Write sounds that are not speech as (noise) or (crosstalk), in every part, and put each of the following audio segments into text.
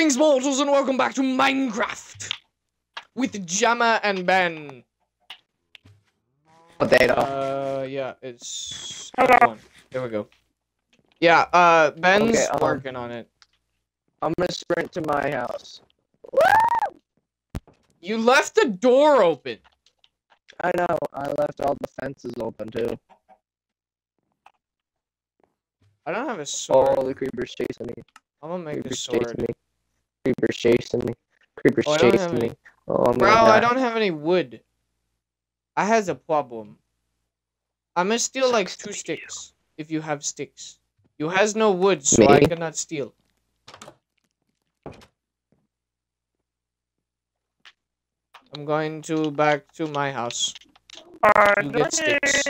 Greetings, mortals, and welcome back to Minecraft with Jammer and Ben. Potato. Uh, yeah, it's Hello. one. There we go. Yeah, uh, Ben's Okay, um, working on it. I'm gonna sprint to my house. You left the door open. I know. I left all the fences open too. I don't have a sword. All the creepers chasing me. I'm gonna make a Creepers sword. Chasing. Creepers chasing me. Creepers Oh, I don't have chasing any- me. Oh, I'm Bro, gonna I don't have any wood. I has a problem. I'm gonna steal like two sticks. If you have sticks. You has no wood, so I cannot steal. I'm going to back to my house. You get sticks.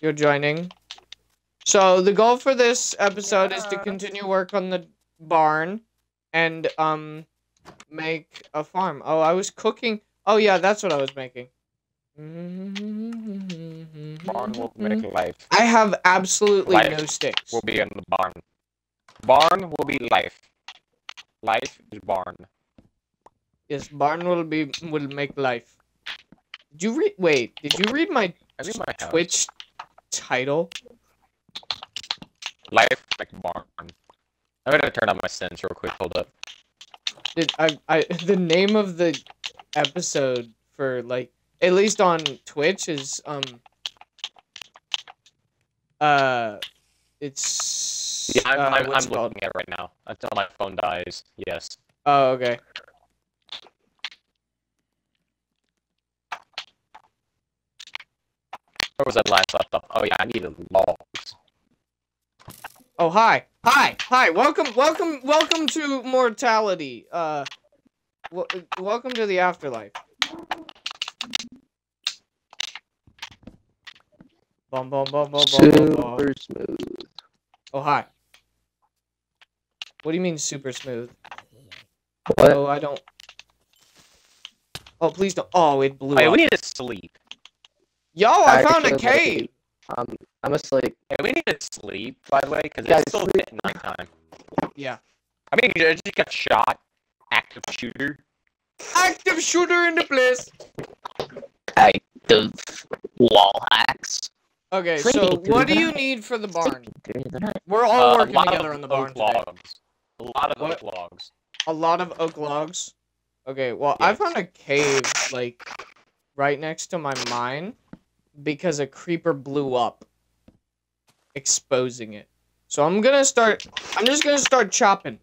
You're joining. So the goal for this episode is to continue work on the barn and um make a farm. Oh, I was cooking. Oh yeah, that's what I was making. Barn will make life. I have absolutely Life no sticks. Will be in the barn. Barn will be life. Life is barn. Yes, barn will be will make life. Did you read? Wait, did you read my my. Twitch title? Life like barn. I'm gonna turn on my sense real quick. Hold up. Did I? I (laughs) the name of the episode for like at least on Twitch is um uh it's Yeah, I'm, uh, I'm, I'm it called? looking at it right now. Until my phone dies. Yes. Oh, okay. Where was that last off? Oh yeah, I needed logs. Oh, hi, hi, hi. Welcome, welcome, welcome to mortality. Uh, w- welcome to the afterlife. Bum bum bum bum bum bum. bum. Super smooth. Oh, hi. What do you mean super smooth? What? Oh, I don't. Oh, please don't. Oh, it blew Hey, up. we need to sleep. Yo, I found a Actually, cave. Um, I'm asleep. Hey, we need to sleep, by the way, because Guys, it's still sleep. at nighttime. Yeah. I mean, I just got shot. Active shooter. Active shooter in the place. Active wall hacks. Okay, Sleeping so what the do you night. need for the barn? The. We're all Uh, working together of on the barn oak today. logs. A lot of What? oak logs. A lot of oak logs. Okay, well, I found a cave like right next to my mine because a creeper blew up, exposing it. So I'm gonna start. I'm just gonna start chopping.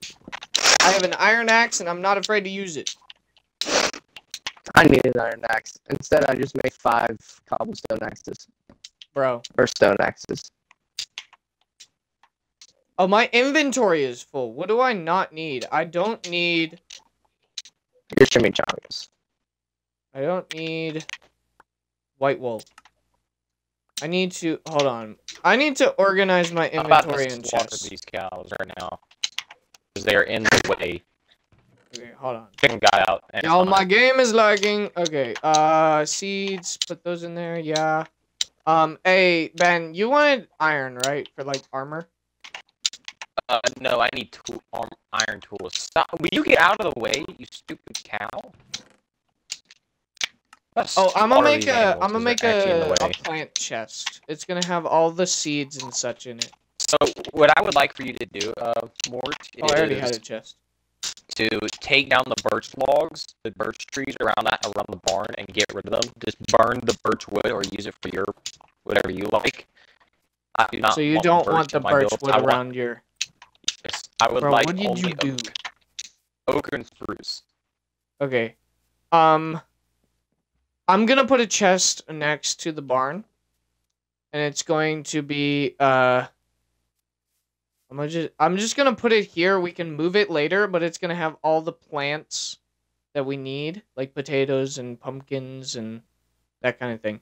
I have an iron axe and I'm not afraid to use it. I need an iron axe. Instead, I just made five cobblestone axes Bro. or stone axes. Oh, my inventory is full. What do I not need? I don't need. Your chimichangas. I don't need white wool. I need to hold on. I need to organize my inventory to and chest. these cows right now. Because they're in the way. Okay, hold on. Chicken got out. Y'all, my game is lagging. Okay, uh, seeds. Put those in there. Yeah. Um, hey Ben, you wanted iron, right, for like armor? Uh, no, I need tool, arm, iron tools. Stop. Will you get out of the way, you stupid cow? Let's Oh, I'm gonna make these a. animals I'm 'cause gonna make they're actually in a, a plant chest. It's gonna have all the seeds and such in it. So, what I would like for you to do, uh, Mort, Oh, I already is had a chest. to take down the birch logs, the birch trees around that around the barn, and get rid of them. Just burn the birch wood or use it for your whatever you like. I do not. So you want don't birch want the birch builds. wood I want- around your. yes, I would Bro, like what did only you do? oak, oak and spruce. Okay. Um I'm going to put a chest next to the barn. And it's going to be uh I'm gonna just I'm just going to put it here. We can move it later, but it's going to have all the plants that we need, like potatoes and pumpkins and that kind of thing.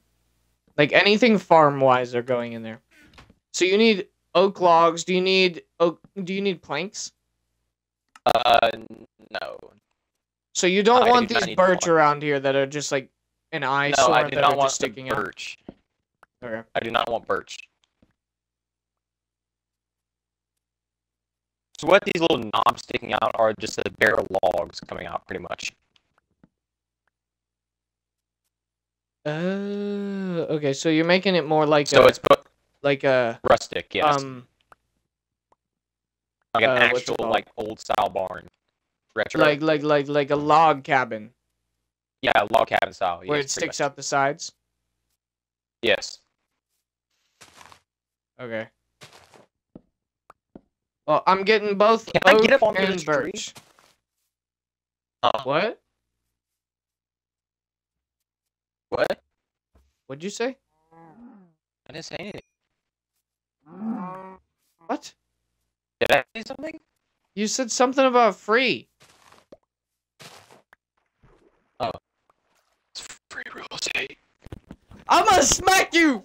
Like anything farm-wise are going in there. So you need oak logs. Do you need oak do you need planks? Uh, no, So you don't I want do these birch around here that are just like an eyesore no, I do that not want sticking out. birch. Okay. I do not want birch. So what these little knobs sticking out are just the bare logs coming out, pretty much. Uh, okay, so you're making it more like So a, it's like a rustic, yes, um like an uh, actual like old style barn, retro. like like like like a log cabin yeah, log cabin style. where yes, it sticks much. out the sides. Yes. Okay. Well, I'm getting both Can I get up onto and birch. Uh, What? what? What'd you say? I didn't say anything. What? Did I say something? You said something about free. It's free real estate. I'm gonna smack you.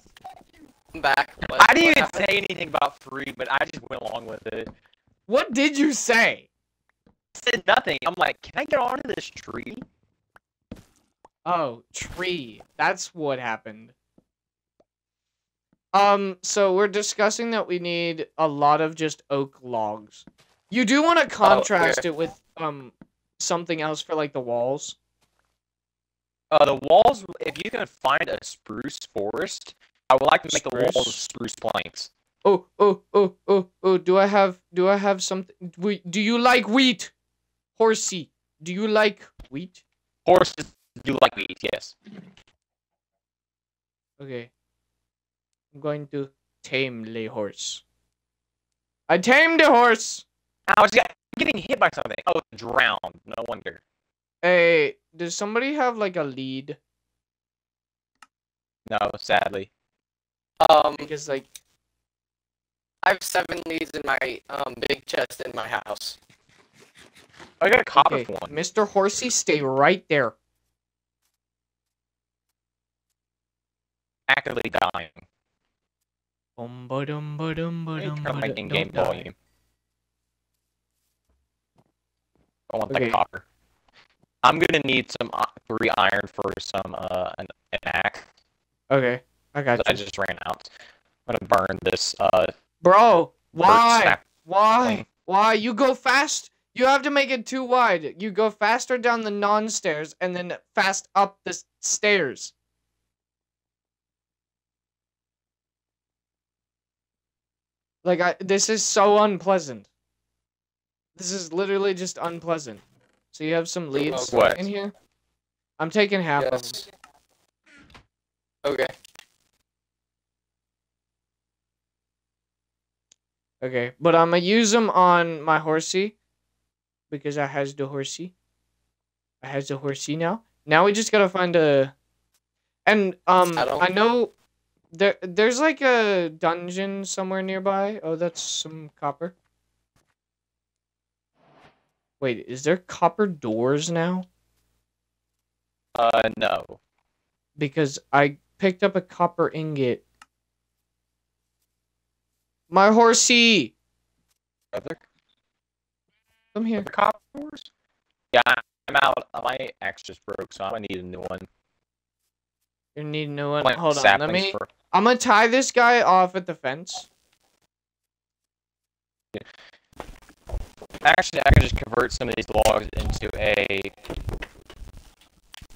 I'm back. What- I didn't even happened? say anything about free, but I just went along with it. What did you say? I said nothing. I'm like, can I get onto this tree? Oh, tree. That's what happened. Um, so we're discussing that we need a lot of just oak logs. You do want to contrast it with um something else for like the walls. Uh, the walls. If you can find a spruce forest, I would like to make the walls of Spruce? spruce planks. Oh, oh, oh, oh, oh, do I have do I have something do you like wheat? Horsey, do you like wheat? Horses do you like wheat, yes. Okay. I'm going to tame the horse. I tamed a horse. I was getting hit by something. Oh, drowned. No wonder. Hey, does somebody have like a lead? No, sadly. Um, Because like I have seven leads in my um big chest in my house. I got a copper okay, one. Mr. Horsey, stay right there. Actively dying. Bum ba dum ba dum ba Let me dum turn my in-game volume. I want Okay. the copper. I'm gonna need some uh, three iron for some uh an, an axe. Okay, I got I just ran out. I'm gonna burn this uh Bro, why? Why? thing. Why? You go fast. You have to make it too wide. You go faster down the non-stairs and then fast up the stairs. Like I this is so unpleasant. This is literally just unpleasant. So you have some leads What? in here? I'm taking half of them. Okay. Okay, but I'm gonna use them on my horsey because I has the horsey. I has the horsey now. Now we just gotta find a, and um, I I know there there's like a dungeon somewhere nearby. Oh, that's some copper. Wait, is there copper doors now? uh no. Because I picked up a copper ingot. My horsey, Are there, come here. copper doors? Yeah, I'm out. My axe just broke, so I'm gonna need a new one. You need a new one. Plant Hold on, let me. for- I'm gonna tie this guy off at the fence. Actually, I can just convert some of these logs into a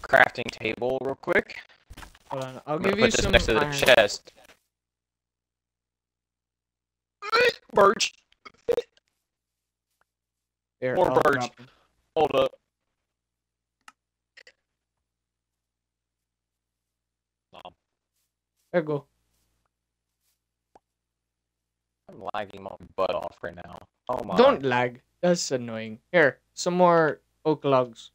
crafting table real quick. Hold on, I'll give you put this some next to the iron. chest. Birch, There, More I'll birch. hold up. Um, There go. I'm lagging my butt off right now. Oh my. Don't lag. That's annoying. Here, some more oak logs.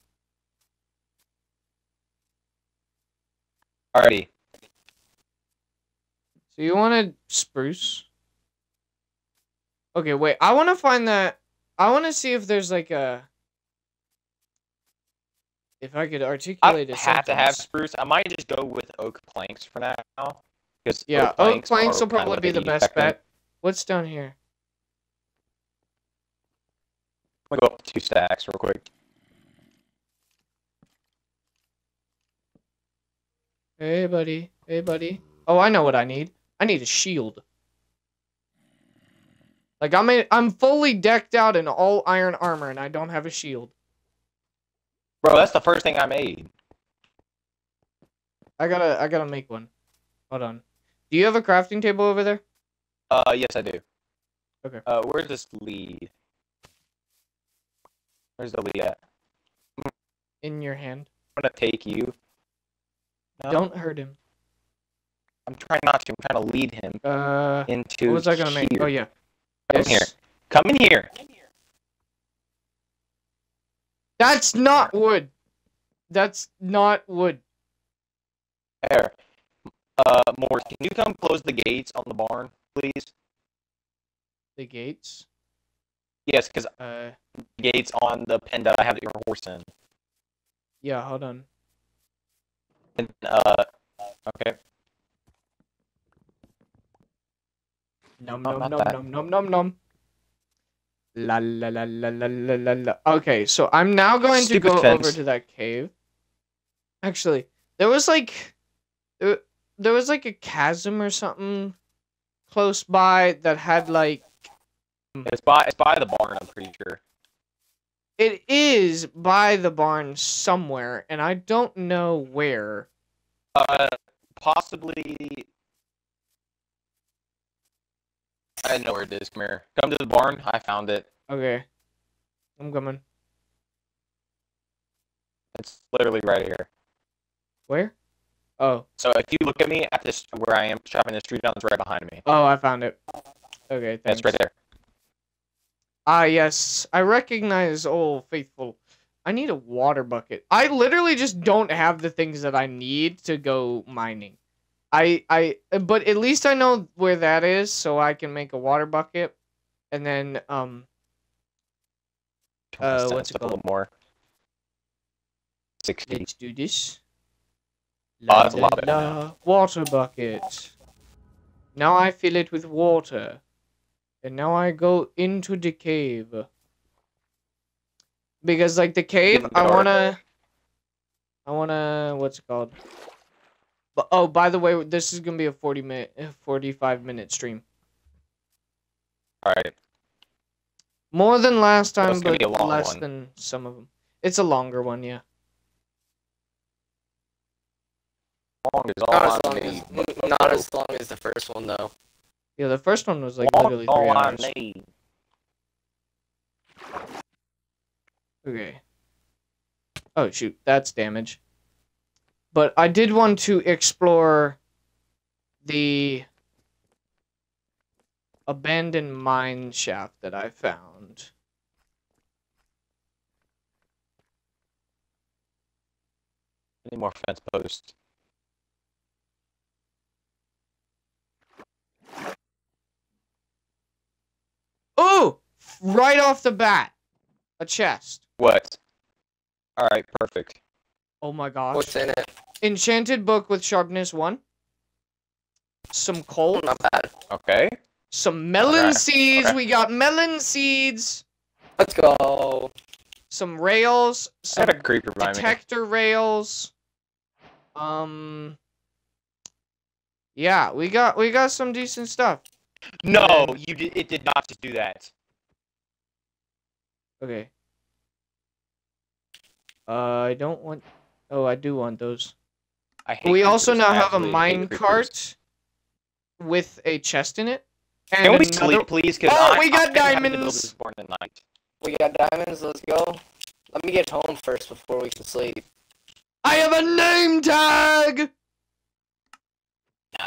Alrighty. So you wanted spruce? Okay, wait. I want to find that. I want to see if there's like a. If I could articulate don't a have to have spruce. I might just go with oak planks for now. Because Yeah, oak planks are will probably be the best bet. What's down here? I'm gonna go up two stacks real quick. Hey, buddy. Hey, buddy. Oh, I know what I need. I need a shield. Like I'm a, I'm fully decked out in all iron armor and I don't have a shield. Bro, that's the first thing I made. I gotta I gotta make one. Hold on. Do you have a crafting table over there? Uh, yes, I do. Okay. Uh, where's this lead? Where's the lead at? In your hand. I'm gonna take you. No, Don't hurt him. I'm trying not to. I'm trying to lead him Uh into. what was I gonna make? here. Oh yeah. Come here. Come in here. That's not wood. That's not wood. There. Uh, Morris, can you come close the gates on the barn, please? The gates. Yes, because Uh gates on the pen that I have your horse in. yeah, hold on. And, uh, okay. Nom nom nom nom nom nom nom. La la la la la la la la. Okay, so I'm now going to go fence. over to that cave. Actually, there was like, there, there was like a chasm or something close by that had like It's by it's by the barn. I'm pretty sure. it is by the barn somewhere, and I don't know where. Uh, possibly. I know where it is. Come here. Come to the barn. I found it. Okay, I'm coming. It's literally right here. Where? Oh, So if you look at me at this where I am chopping the tree down, it's right behind me. oh, I found it. Okay, thanks. It's right there. Ah, yes. I recognize old faithful. I need a water bucket. I literally just don't have the things that I need to go mining. I I but at least I know where that is so I can make a water bucket and then um Uh, what's it called? more? Sixty. let's do this. Oh, that's a lot better La, Water bucket. Now I fill it with water. And now I go into the cave. Because like the cave, I wanna I wanna what's it called? But oh by the way, this is gonna be a forty minute forty five minute stream. All right. More than last time, it's but a less one. than some of them. It's a longer one, yeah. Long is all Not as long as, not as long as the first one though. Yeah, the first one was like Long literally is three all I need. Okay. Oh shoot, that's damage. But I did want to explore the abandoned mine shaft that I found. Any more fence posts? Oh, right off the bat, a chest. What? All right, perfect. Oh my gosh. What's in it? Enchanted book with sharpness one. Some coal. Not bad. Okay. Some melon Alright, seeds. okay. We got melon seeds. Let's go. Some rails. I Some had a creeper by me. detector rails. Um. Yeah, we got we got some decent stuff. No, you did. It did not just do that. Okay. Uh, I don't want. Oh, I do want those. I hate We also now I have a absolutely mine cart with a chest in it. And Can we another- sleep, please? Because Oh, I, we got I'm having to build diamonds. this barn tonight. We got diamonds. Let's go. Let me get home first before we can sleep. I have a name tag.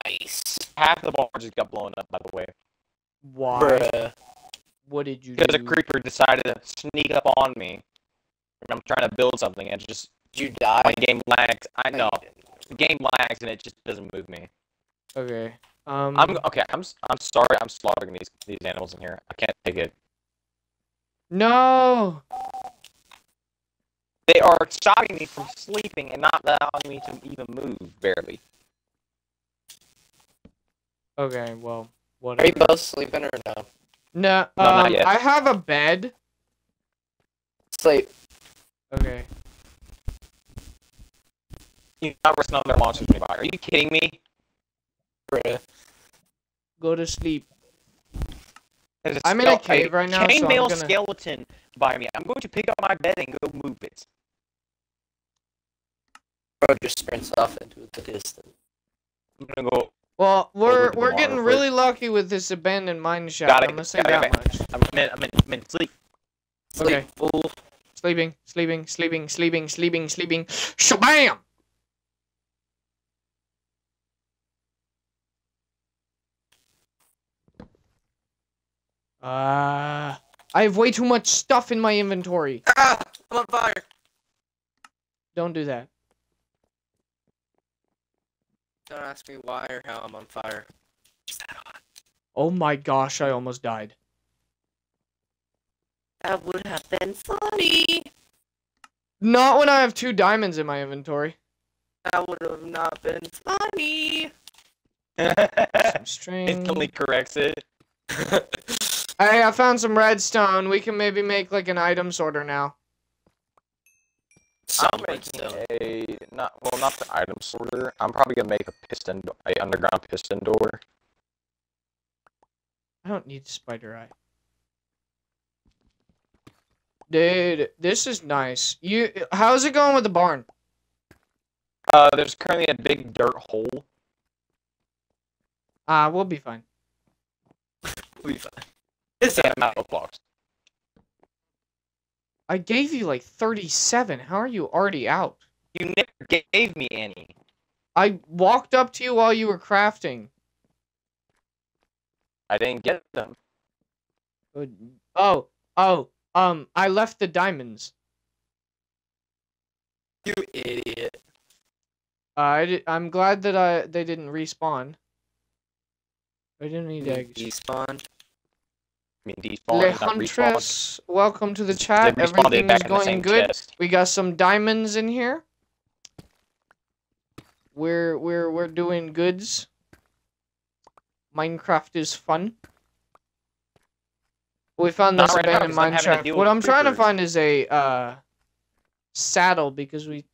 Nice. Half the barn just got blown up, by the way, Why? Bruh. What did you do? because a creeper decided to sneak up on me. And I'm trying to build something, and just Did you die? my game lags. I know the game lags, and it just doesn't move me. Okay. Um. I'm okay. I'm s- I'm sorry. I'm slaughtering these these animals in here. I can't take it. No. They are stopping me from sleeping and not allowing me to even move, barely. Okay. Well. What are you both sleeping or no? No. No, not Um. yet. I have a bed. Sleep. Okay. You not risking other monsters nearby. Are you kidding me? Go to sleep. There's a I'm in a skele- cave right now, so Chainmail gonna- skeleton by me. I'm going to pick up my bed and go move it. Bro just sprints off into the distance. I'm gonna go. Well, we're we're getting first. really lucky with this abandoned mine shaft. Got it, I'm gonna say got it, that much. I'm in. I'm in, I'm in sleep. Sleep, Okay. fool. Sleeping, sleeping, sleeping, sleeping, sleeping, sleeping. Shabam! Uh, I have way too much stuff in my inventory. Ah, I'm on fire. Don't do that. Don't ask me why or how I'm on fire. Just that hot. Oh my gosh, I almost died. That would have been funny. Not when I have two diamonds in my inventory. That would have not been funny. Some (laughs) string. Instantly corrects it. (laughs) (laughs) Hey, I found some redstone. We can maybe make like an item sorter now. so I'm much making a not well, not the item sorter. I'm probably gonna make a piston, a underground piston door. I don't need spider eye. Dude, this is nice. You, how's it going with the barn? Uh, there's currently a big dirt hole. Ah, we'll be fine. (laughs) We'll be fine. It's And metal blocks. I gave you like 37. How are you already out? You never gave me any. I walked up to you while you were crafting. I didn't get them. Oh, oh, um, I left the diamonds. you idiot. Uh, I I'm glad that I they didn't respawn. I didn't need eggs. Despawn. I mean, despawn, not respawn. Lehantress, welcome to the chat. Everything is back in the going good. chest. We got some diamonds in here. We're we're we're doing goods. Minecraft is fun. We found Not this right abandoned 'cause I'm mine shaft. What I'm trying to find is a uh saddle because we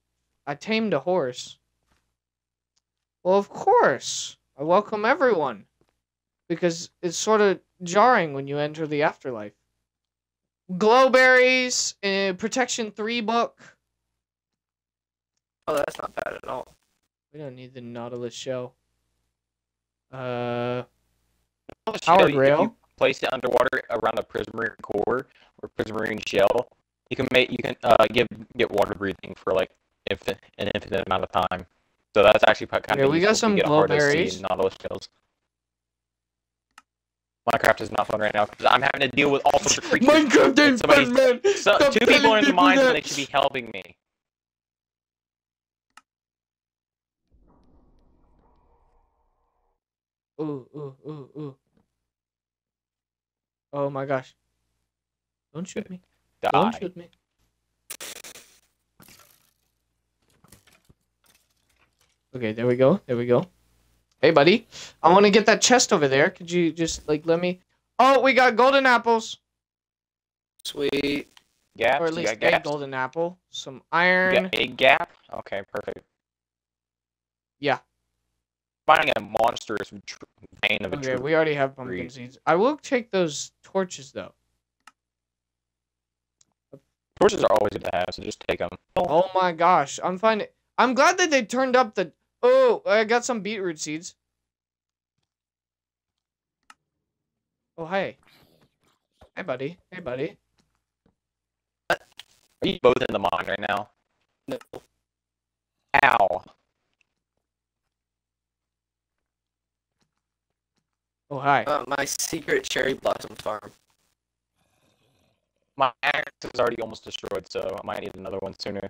I tamed a horse. Well, of course. I welcome everyone. Because it's sort of jarring when you enter the afterlife. Glowberries, uh, Protection 3 book. Oh, that's not bad at all. We don't need the Nautilus shell. Uh, Well, Howard shell, if Rail. you place it underwater around a prismarine core or prismarine shell, you can make you can uh get get water breathing for like if an infinite amount of time. So that's actually kind of we got some get hard to see glowberries. Nautilus shells. Minecraft is not fun right now because I'm having to deal with all sorts of (laughs) creatures. Minecraft ain't fun, man. So, Stop two people are in the mines that. and they should be helping me. Ooh, ooh, ooh, ooh. Oh my gosh. Don't shoot me. Don't shoot me. Okay, there we go. There we go. Hey, buddy. I want to get that chest over there. Could you just, like, let me... Oh, we got golden apples. Sweet. Gaps? Or at You least got a golden apple. Some You iron. got a gap? Okay, perfect. Yeah. Finding a monstrous tr- vein of a Okay, tree. we already have pumpkin seeds. I will take those torches, though. Torches are always good to have, so just take them. Oh, oh my gosh, I'm finding. I'm glad that they turned up the. Oh, I got some beetroot seeds. Oh hey. Hey buddy. Hey buddy. Are you both in the mine right now? No. Ow. Oh hi. Uh, my secret cherry blossom farm. My axe is already almost destroyed, so I might need another one sooner.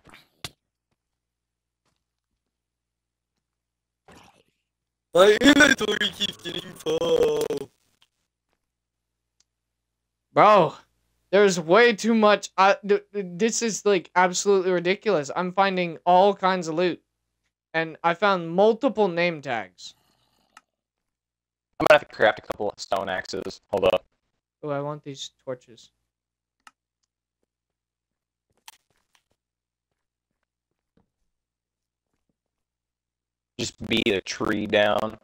My inventory keeps getting full. Bro, there's way too much. I, th- th- this is like absolutely ridiculous. I'm finding all kinds of loot, and I found multiple name tags. I'm gonna have to craft a couple of stone axes. Hold up. Oh, I want these torches. Just beat a tree down.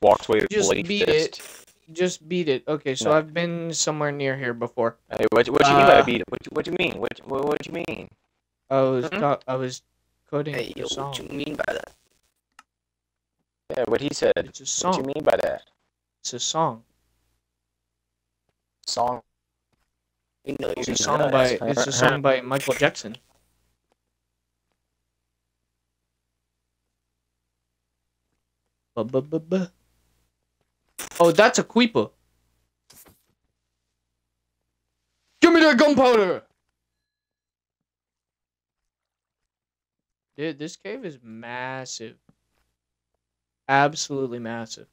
Walks away with Just blade beat fist. it. just beat it. Okay, so No. I've been somewhere near here before. Hey, what, what you mean by Uh, beat it? What, what you mean? What, what, what you mean? I was Mhm. ta- I was coding Hey, a yo, song. what you mean by that? Yeah, what he said. It's a What song. you mean by that? It's a song. Song. It's a song by it's a song by Michael Jackson. Oh, that's a Queeper. Give me that gunpowder! Dude, this cave is massive. Absolutely massive.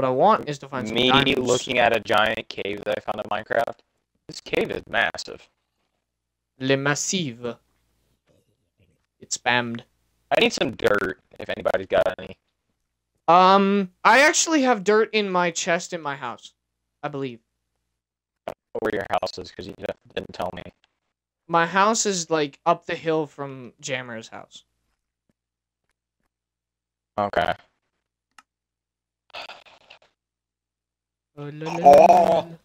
What I want is to find some Me diamonds. looking at a giant cave that I found in Minecraft. This cave is massive. Le Massive. It's spammed. I need some dirt if anybody's got any. Um, I actually have dirt in my chest in my house. I believe. Where your house is, because you didn't tell me. My house is like up the hill from Jammer's house. Okay. Oh, la, la, la, la, la.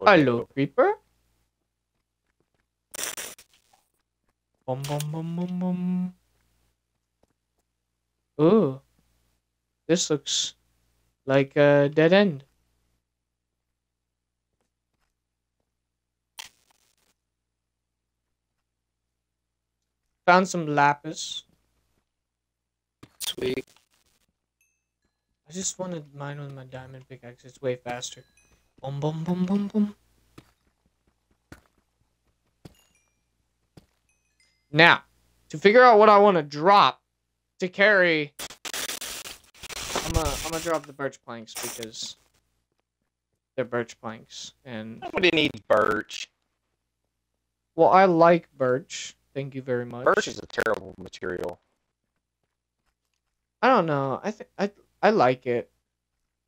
Oh. Hello, creeper. Bum bum bum bum bum. Ooh, this looks like a dead end. Found some lapis. Sweet. I just wanted mine with my diamond pickaxe. It's way faster. Boom, boom, boom, boom, boom. Now, to figure out what I want to drop to carry, I'm gonna I'm gonna drop the birch planks because they're birch planks, and Nobody needs birch. well, I like birch. Thank you very much. Birch is a terrible material. I don't know. I think I I like it.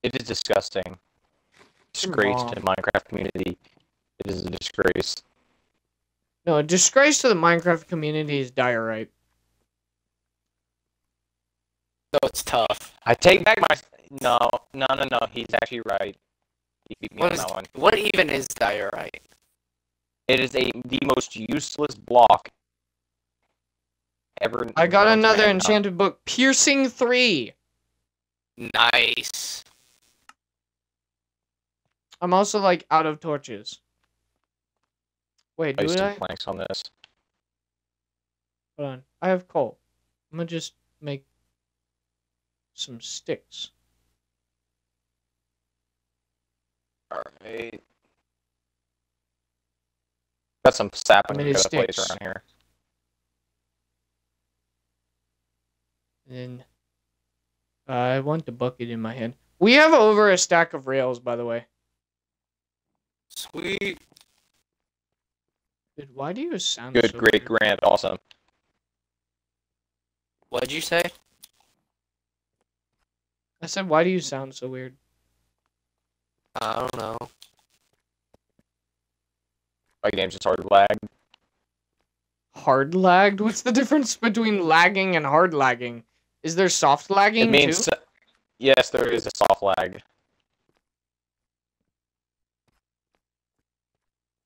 It is disgusting. Disgrace to the Minecraft community. It is a disgrace. No, a disgrace to the Minecraft community is diorite. So it's tough. I take back my. No, no, no, no. He's actually right. He beat me What on is- that one. What even is diorite? It is a the most useless block ever. I got another mankind. enchanted book, Piercing Three. Nice. I'm also like out of torches. Wait, do I used I? planks on this. Hold on. I have coal. I'm gonna just make some sticks. Alright. Got some sap in the place around here. And then uh, I want the bucket in my hand. We have over a stack of rails, by the way. Sweet. Dude, why do you sound Good, so great, weird? grand, awesome. What'd you say? I said, why do you sound so weird? I don't know. My game's just hard lagged. Hard lagged? What's the difference between lagging and hard lagging? Is there soft lagging It means too? yes, there is a soft lag.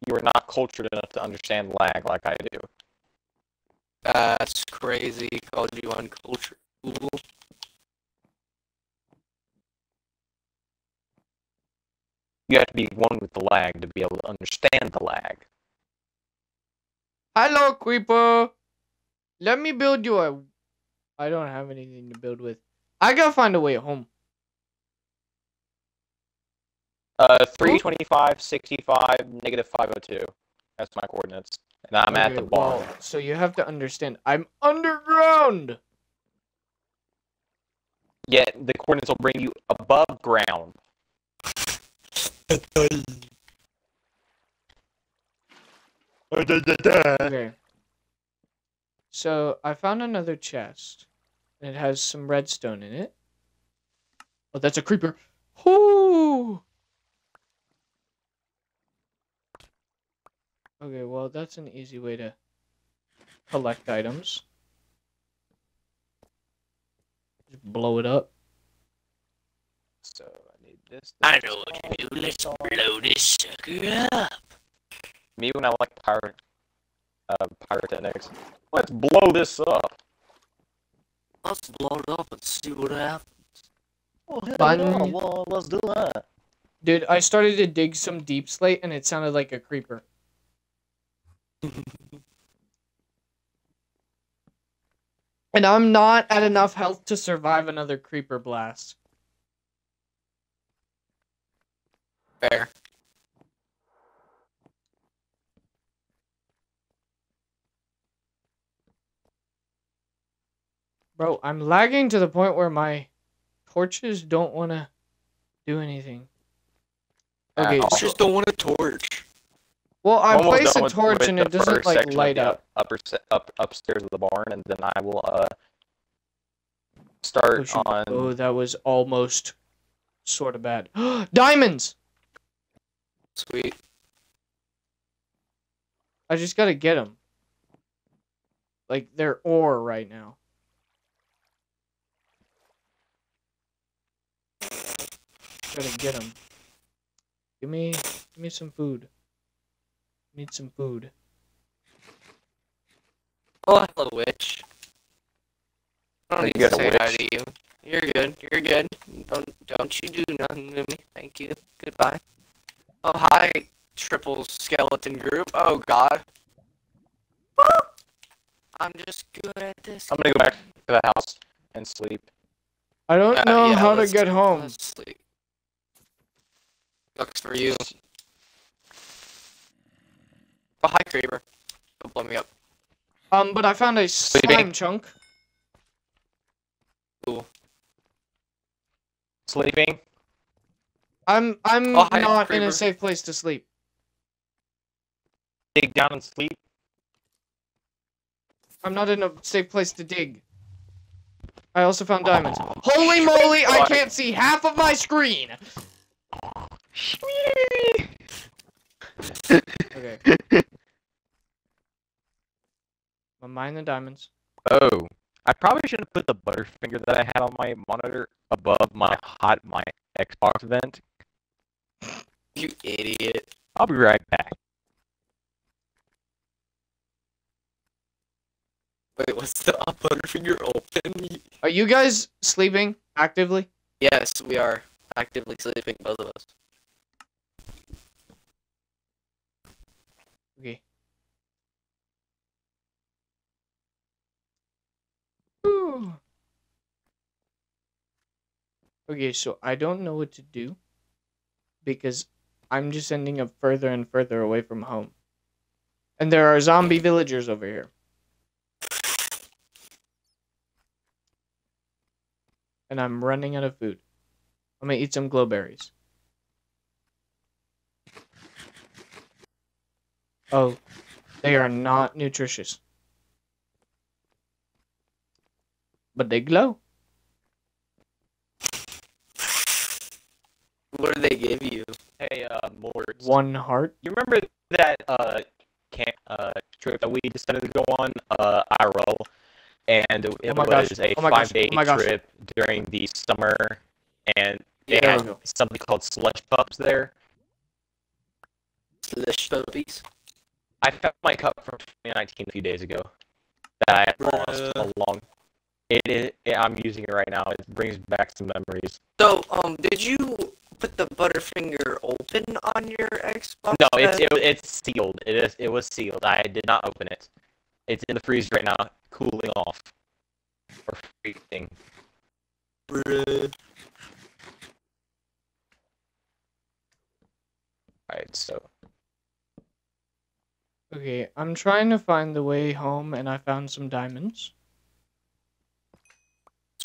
You are not cultured enough to understand lag like I do. That's crazy. Called you uncultured. Fool. You have to be one with the lag to be able to understand the lag. Hello, creeper. Let me build you a. I don't have anything to build with. I gotta find a way home. Uh, 325, 65, negative 502. That's my coordinates. And I'm at the barn. well, so you have to understand. I'm underground. Yet the coordinates will bring you above ground. (laughs) Okay. So I found another chest. And it has some redstone in it. Oh, that's a creeper. Whoo! Okay, well, that's an easy way to collect items. Just blow it up. So I need this. I this, know what to do. Let's all. blow this sucker up. Me when I like pirate, uh, pyrotechnics. Let's blow this up. Let's blow it up and see what happens. Well, hell Fun. yeah, well, let's do that. Dude, I started to dig some deep slate and it sounded like a creeper. (laughs) and I'm not at enough health to survive another creeper blast. Fair. Bro, I'm lagging to the point where my torches don't want to do anything. Okay, all. I just don't want a torch. well, I Almost place a torch and it doesn't like light up. Upper se- up upstairs of the barn, and then I will uh Oh, start shoot. on. oh, that was almost sort of bad. (gasps) Diamonds! Sweet. I just gotta get them. Like they're ore right now. Gotta get them. Give me, give me some food. Need some food. Oh, hello, witch. I don't You need to say hi to you. You're good. You're good. Don't don't you do nothing to me. Thank you. Goodbye. Oh hi, triple skeleton group. Oh god. I'm just good at this. I'm gonna go back to the house and sleep. I don't Uh, know yeah, how to get home. Sleep. Sucks for you. Oh hi, creeper. Don't blow me up. Um, but I found a Sleeping. slime chunk. Cool. Sleeping. I'm I'm Oh, hi, not in a safe place to sleep. Dig down and sleep. I'm not in a safe place to dig. I also found diamonds. Holy moly, I can't see half of my screen. (laughs) Okay. I'm mine the diamonds. Oh, I probably should have put the Butterfinger that I had on my monitor above my hot my Xbox vent. You idiot. I'll be right back. Wait, what's the up Butterfinger open? Are you guys sleeping actively? Yes, we are actively sleeping, both of us. Hmm. Okay, so I don't know what to do because I'm just ending up further and further away from home. And there are zombie villagers over here. And I'm running out of food. I'm gonna eat some glowberries. Oh, they are not nutritious. But they glow. What do they give you? Hey, uh, Mords. One heart. You remember that uh camp uh trip that we decided to go on uh IRL, and it Oh my gosh. was a Oh my gosh. five day Oh my gosh. trip during the summer, and they Yeah, had there we go. something called slush pups there. Slush puppies. I found my cup from 2019 a few days ago that I had lost Bruh. along. It is. I'm using it right now. It brings back some memories. So, um, did you put the Butterfinger open on your Xbox? No, it's it, it's sealed. It is. It was sealed. I did not open it. It's in the freezer right now, cooling off or freezing. Bruh. Alright, so Okay, I'm trying to find the way home and I found some diamonds.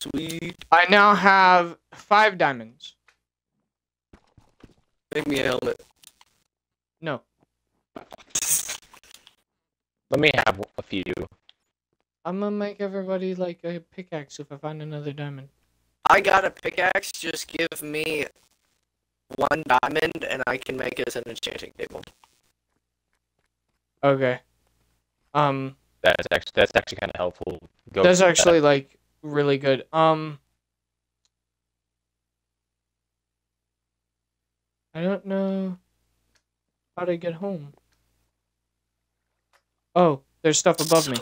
Sweet. I now have five diamonds. Make me a helmet. No. let me have a few. I'm gonna make everybody like a pickaxe if I find another diamond. I got a pickaxe. Just give me one diamond, and I can make it an enchanting table. Okay. Um That's actually that's actually kind of helpful. Go that's for that. actually like really good. Um, I don't know how to get home. Oh, there's stuff above me.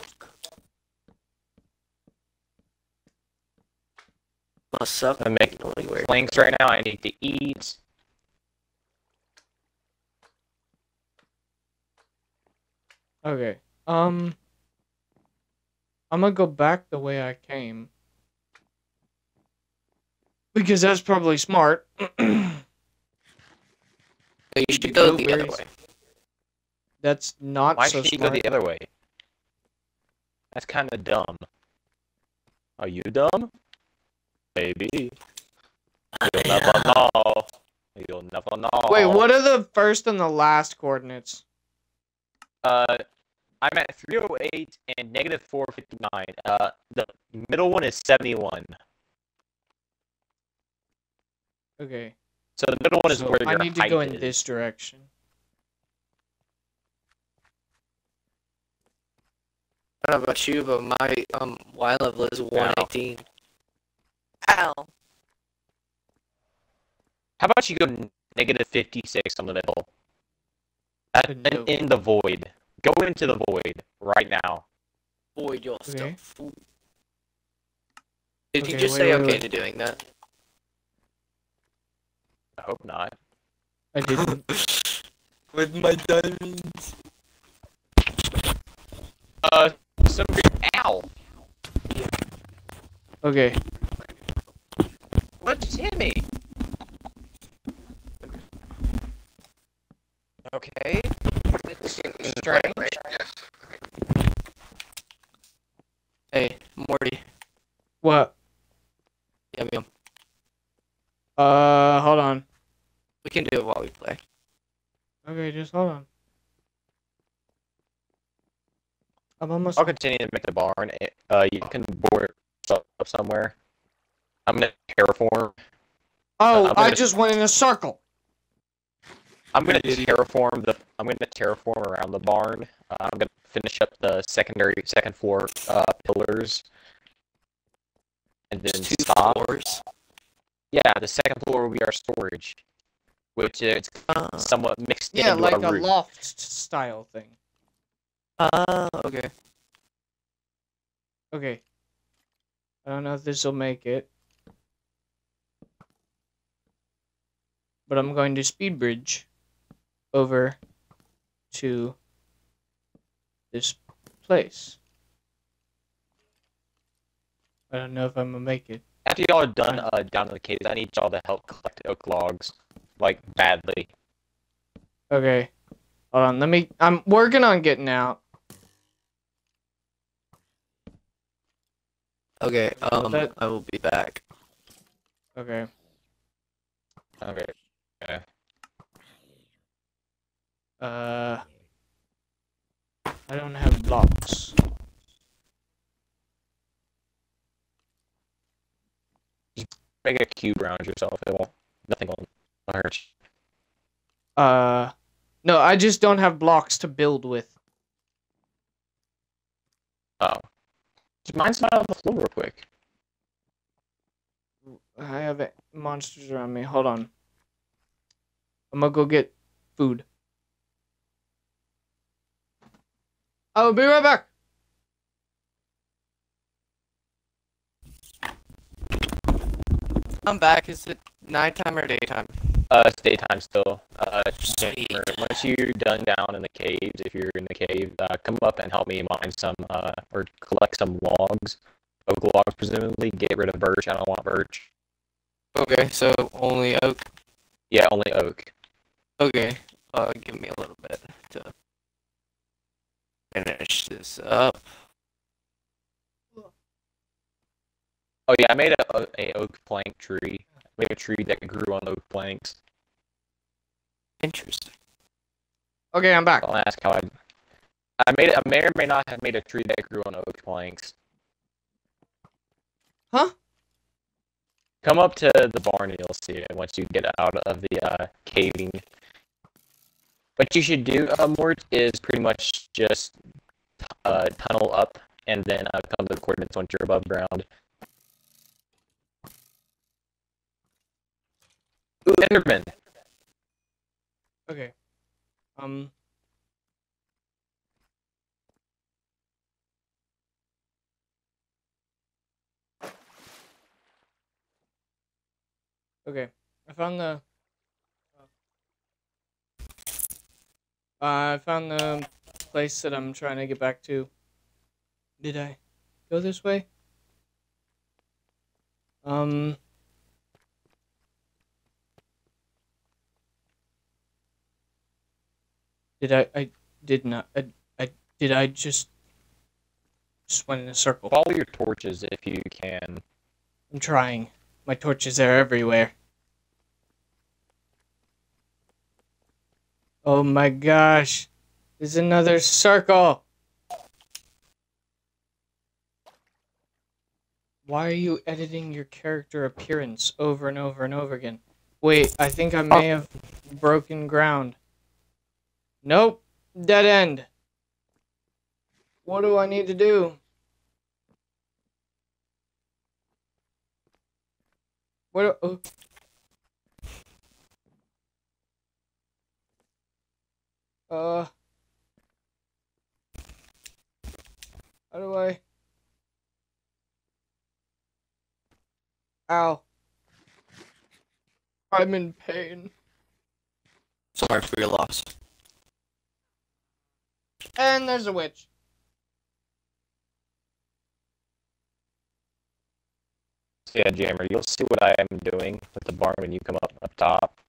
What's up? I'm making really weird planks right now. I need to eat. Okay. Um. I'm gonna go back the way I came. Because that's probably smart. (clears throat) You should go the other way. that's not Why so should you go the other way? That's kind of dumb. Are you dumb? Maybe. You'll never (laughs) know. You'll never know. Wait, what are the first and the last coordinates? Uh, I'm at 308 and negative 459. Uh, the middle one is 71. Okay. So the middle one is so where I your need to height go in is. this direction. I don't know about you, but my um Y level is 118. Ow. How about you go negative 56 on the middle? At, no. in the void. Go into the void right now. Void your Okay. stuff. Did you just wait, say wait, okay wait. to doing that? I hope not. I didn't. (laughs) With my diamonds. Uh, somebody. Ow! Okay. What just hit me? Okay. It's strange. Hey, Morty. What? Yum yum. Uh, hold on. We can do it while we play. Okay, just hold on. I'm almost. I'll continue to make the barn. It- Uh, you can board up up somewhere. I'm gonna terraform. Oh, I'm I gonna- just went in a circle. I'm gonna terraform the. I'm gonna terraform around the barn. Uh, I'm gonna finish up the secondary, second floor uh, pillars, and then Two stop. floors. Yeah, the second floor will be our storage, which is Uh, somewhat mixed Yeah, into like our a roof. loft style thing. uh, okay. Okay. I don't know if this will make it. But I'm going to speed bridge over to this place. I don't know if I'm gonna make it. After y'all are done uh, down in the caves, I need y'all to help collect oak logs, like badly. Okay. Hold on, let me I'm working on getting out. Okay, um, that- I will be back. Okay. Okay. Okay. Uh I don't have blocks. Make a cube around yourself. It won't. Nothing will hurt. you. Uh no, I just don't have blocks to build with. Oh. Just mine some out of the floor real quick. I have monsters around me. Hold on. I'm gonna go get food. I'll be right back. I'm back. Is it nighttime or daytime? Uh, it's daytime still. Uh, once you're done down in the caves, if you're in the cave, uh, come up and help me mine some, uh, or collect some logs. Oak logs, presumably. Get rid of birch. I don't want birch. Okay, so only oak. Yeah, only oak. Okay, uh, give me a little bit to finish this up. Oh yeah, I made a, a, a oak plank tree. I made a tree that grew on oak planks. Interesting. Okay, I'm back. Don't ask how I. I made. I may or may not have made a tree that grew on oak planks. Huh? Come up to the barn and you'll see it once you get out of the uh, caving. What you should do, uh, Mort, is pretty much just uh, tunnel up and then uh, come to the coordinates once you're above ground. Ooh, Enderman! Okay. Um. Okay, I found the. Uh, I found the place that I'm trying to get back to. Did I go this way? Um. Did I? I did not. I, I did. I just just went in a circle. Follow your torches if you can. I'm trying. My torches are everywhere. Oh my gosh. There's another circle. Why are you editing your character appearance over and over and over again? Wait, I think I may have broken ground. Nope. Dead end. What do I need to do? What? do- Oh. Uh. How do I? Ow. I'm in pain. Sorry for your loss. And there's a witch. Yeah, Jammer, you'll see what I am doing with the barn when you come up up top.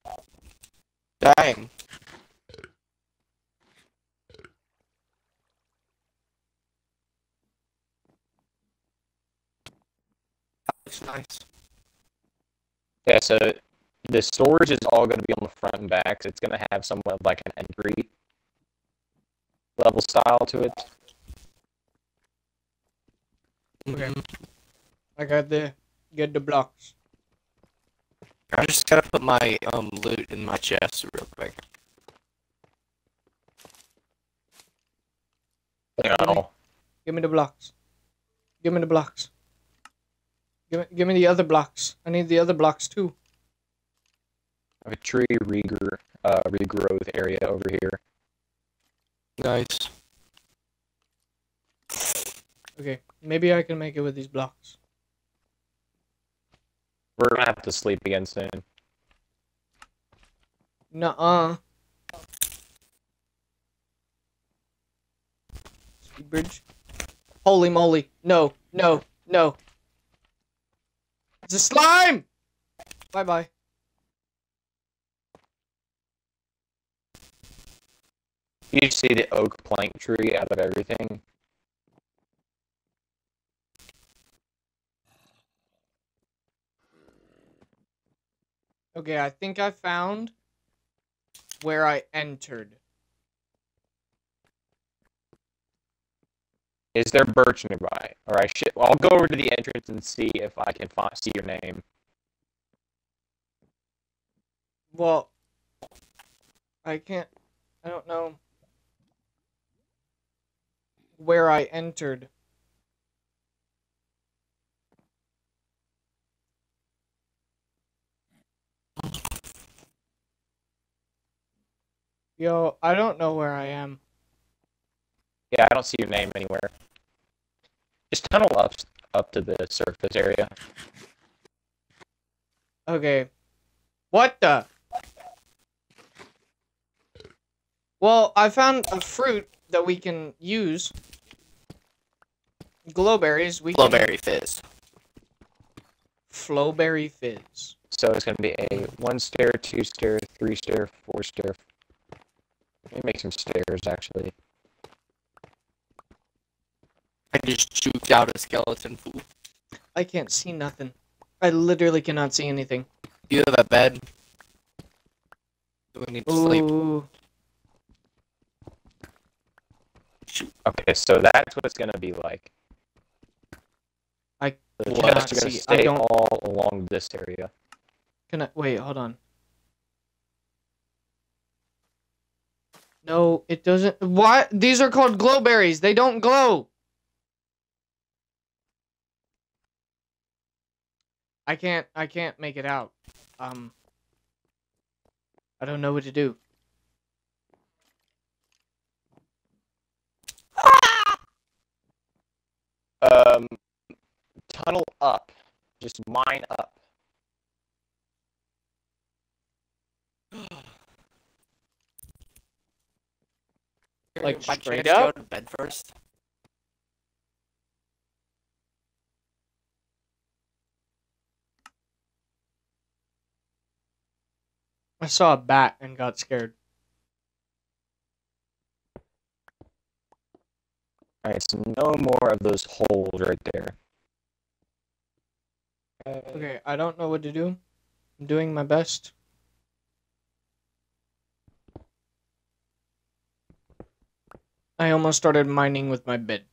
Dang. Looks nice. Yeah, so the storage is all going to be on the front and back. So it's going to have somewhat of like an entry level style to it. Okay. I got the get the blocks. I just gotta put my um loot in my chest real quick. You know, Give me the blocks. Give me the blocks. Give me, give me the other blocks. I need the other blocks too. I have a tree regr uh, regrowth area over here. Nice. Okay, maybe I can make it with these blocks. We're gonna have to sleep again soon. Nuh-uh. Speed bridge. Holy moly. No, no, no. It's a slime! Bye-bye. You see the oak plank tree out of everything. Okay, I think I found where I entered. Is there birch nearby? Or I should. I'll go over to the entrance and see if I can find, see your name. Well, I can't. I don't know where I entered. Yo, I don't know where I am. Yeah, I don't see your name anywhere. Just tunnel up up to the surface area. Okay. What the? Well, I found a fruit that we can use. Glowberries. We can- Blueberry fizz. Flowberry fizz. So it's gonna be a one stair, two stair, three stair, four stair. Let me make some stairs actually. I just juked out a skeleton fool. I can't see nothing. I literally cannot see anything. You have a bed. Do we need to sleep? Okay, so that's what it's gonna be like. I the cannot chests are gonna see. I don't- all along this area. Can I wait? Hold on. No, it doesn't. What? These are called glowberries. They don't glow. I can't I can't make it out. Um I don't know what to do. Um tunnel up. Just mine up. like straight up? Go to bed first. I saw a bat and got scared. Alright, so no more of those holes right there. Okay, I don't know what to do. I'm doing my best. I almost started mining with my bed.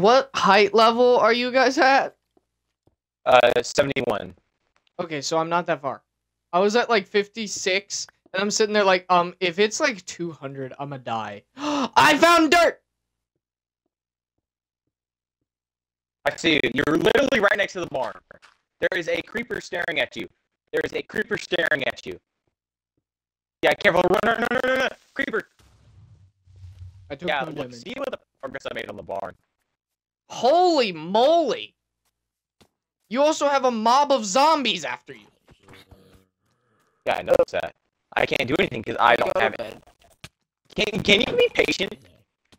What height level are you guys at? Uh, 71. Okay, so I'm not that far. I was at like 56, and I'm sitting there like, um, if it's like 200, I'm gonna die. (gasps) I found dirt! I see you. You're literally right next to the barn. There is a creeper staring at you. There is a creeper staring at you. Yeah, careful. Run, run, run, run, run. Creeper. I took Yeah, no look, damage. see what the progress I made on the barn. Holy moly! You also have a mob of zombies after you. Yeah, I noticed that. I can't do anything because I don't have it. Can, can you be patient?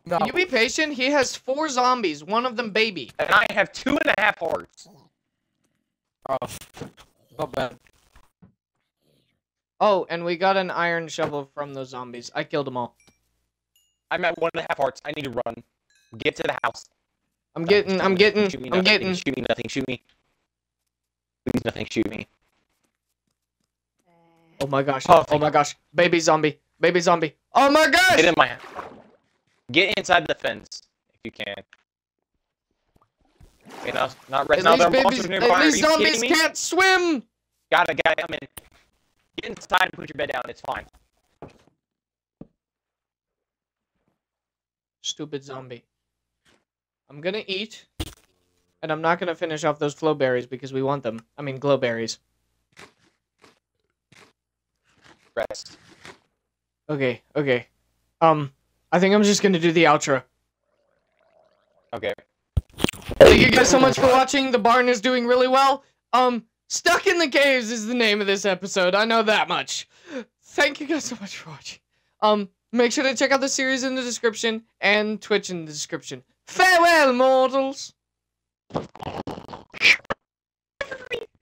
No. Can you be patient? He has four zombies, one of them baby. And I have two and a half hearts. Oh. Go bed. Oh, and we got an iron shovel from those zombies. I killed them all. I'm at one and a half hearts. I need to run. Get to the house. I'm getting, I'm getting, Shoot me I'm nothing. getting. Shoot me nothing. Shoot me. Please nothing. Shoot me. Eh. Oh my gosh. Oh, Oh thank my gosh. Baby zombie. Baby zombie. Oh my gosh! Get in my. Get inside the fence if you can. Okay, not, not right At now. least, There are monsters nearby. at least zombies can't swim! Got it, got it. I'm in. Get inside and put your bed down. It's fine. Stupid zombie. I'm gonna eat. And I'm not gonna finish off those flow berries because we want them. I mean, glow berries. Rest. Okay, okay. Um, I think I'm just gonna do the outro. Okay. Thank you guys so much for watching. The barn is doing really well. Um, Stuck in the Caves is the name of this episode. I know that much. Thank you guys so much for watching. Um, make sure to check out the series in the description and Twitch in the description. Farewell, mortals!